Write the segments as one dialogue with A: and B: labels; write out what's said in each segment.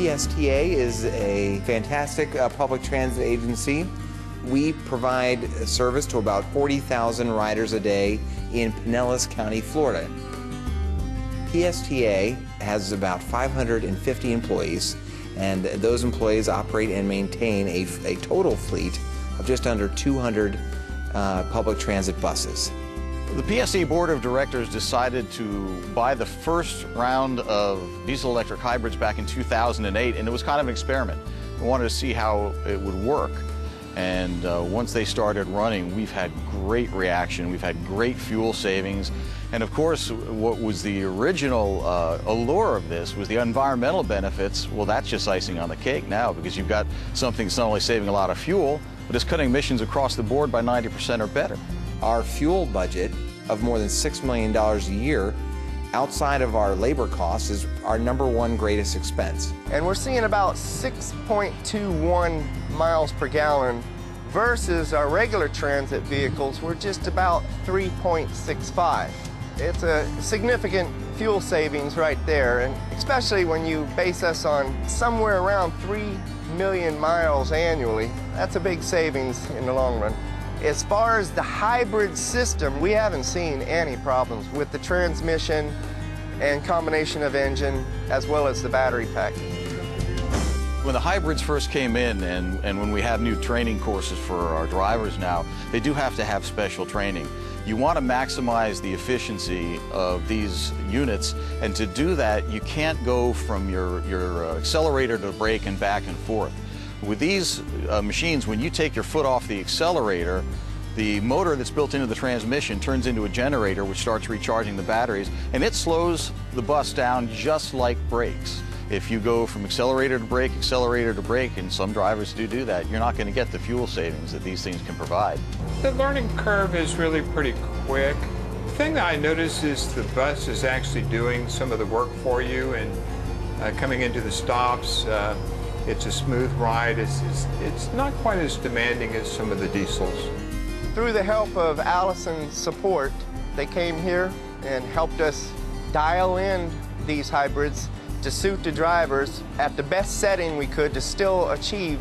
A: PSTA is a fantastic uh, public transit agency. We provide service to about 40,000 riders a day in Pinellas County, Florida. PSTA has about 550 employees, and those employees operate and maintain a, a total fleet of just under 200 uh, public transit buses.
B: The PSTA Board of Directors decided to buy the first round of diesel electric hybrids back in 2008, and it was kind of an experiment. We wanted to see how it would work. And uh, once they started running, we've had great reaction. We've had great fuel savings. And of course, what was the original uh, allure of this was the environmental benefits. Well, that's just icing on the cake now because you've got something that's not only saving a lot of fuel, but it's cutting emissions across the board by 90% or better.
A: Our fuel budget of more than $6 million a year outside of our labor costs is our number one greatest expense.
C: And we're seeing about 6.21 miles per gallon versus our regular transit vehicles, we're just about 3.65. It's a significant fuel savings right there, and especially when you base us on somewhere around 3 million miles annually, that's a big savings in the long run. As far as the hybrid system, we haven't seen any problems with the transmission and combination of engine as well as the battery pack.
B: When the hybrids first came in and, and when we have new training courses for our drivers now, they do have to have special training. You want to maximize the efficiency of these units, and to do that, you can't go from your, your uh, accelerator to brake and back and forth. With these uh, machines, when you take your foot off the accelerator, the motor that's built into the transmission turns into a generator which starts recharging the batteries and it slows the bus down just like brakes. If you go from accelerator to brake, accelerator to brake, and some drivers do do that, you're not going to get the fuel savings that these things can provide.
D: The learning curve is really pretty quick. The thing that I notice is the bus is actually doing some of the work for you and uh, coming into the stops. Uh, it's a smooth ride. It's, it's, it's not quite as demanding as some of the diesels.
C: Through the help of Allison's support, they came here and helped us dial in these hybrids to suit the drivers at the best setting we could to still achieve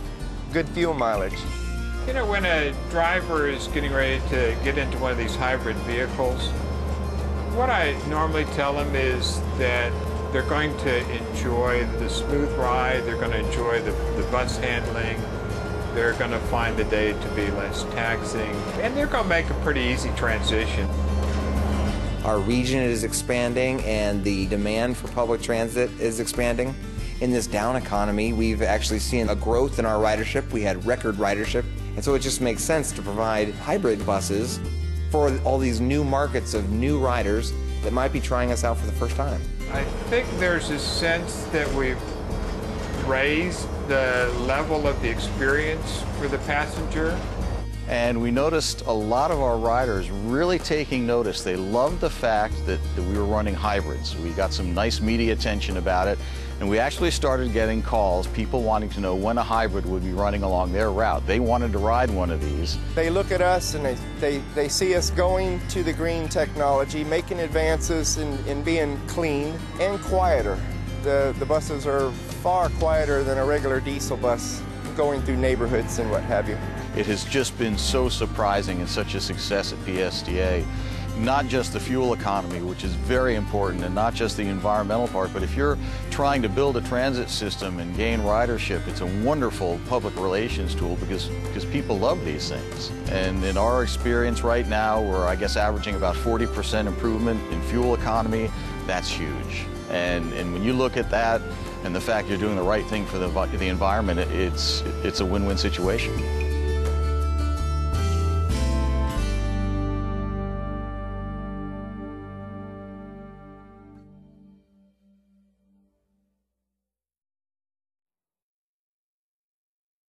C: good fuel mileage.
D: You know, when a driver is getting ready to get into one of these hybrid vehicles, what I normally tell them is that they're going to enjoy the smooth ride, they're going to enjoy the, the bus handling, they're going to find the day to be less taxing, and they're going to make a pretty easy transition.
A: Our region is expanding and the demand for public transit is expanding. In this down economy, we've actually seen a growth in our ridership. We had record ridership, and so it just makes sense to provide hybrid buses for all these new markets of new riders that might be trying us out for the first time.
D: I think there's a sense that we've raised the level of the experience for the passenger.
B: And we noticed a lot of our riders really taking notice. They loved the fact that, that we were running hybrids. We got some nice media attention about it. And we actually started getting calls, people wanting to know when a hybrid would be running along their route. They wanted to ride one of these.
C: They look at us and they, they, they see us going to the green technology, making advances in, in being clean and quieter. The, the buses are far quieter than a regular diesel bus going through neighborhoods and what have you.
B: It has just been so surprising and such a success at PSTA. Not just the fuel economy, which is very important, and not just the environmental part, but if you're trying to build a transit system and gain ridership, it's a wonderful public relations tool because, because people love these things. And in our experience right now, we're, I guess, averaging about 40% improvement in fuel economy. That's huge. And, and when you look at that and the fact you're doing the right thing for the, the environment, it's, it's a win-win situation.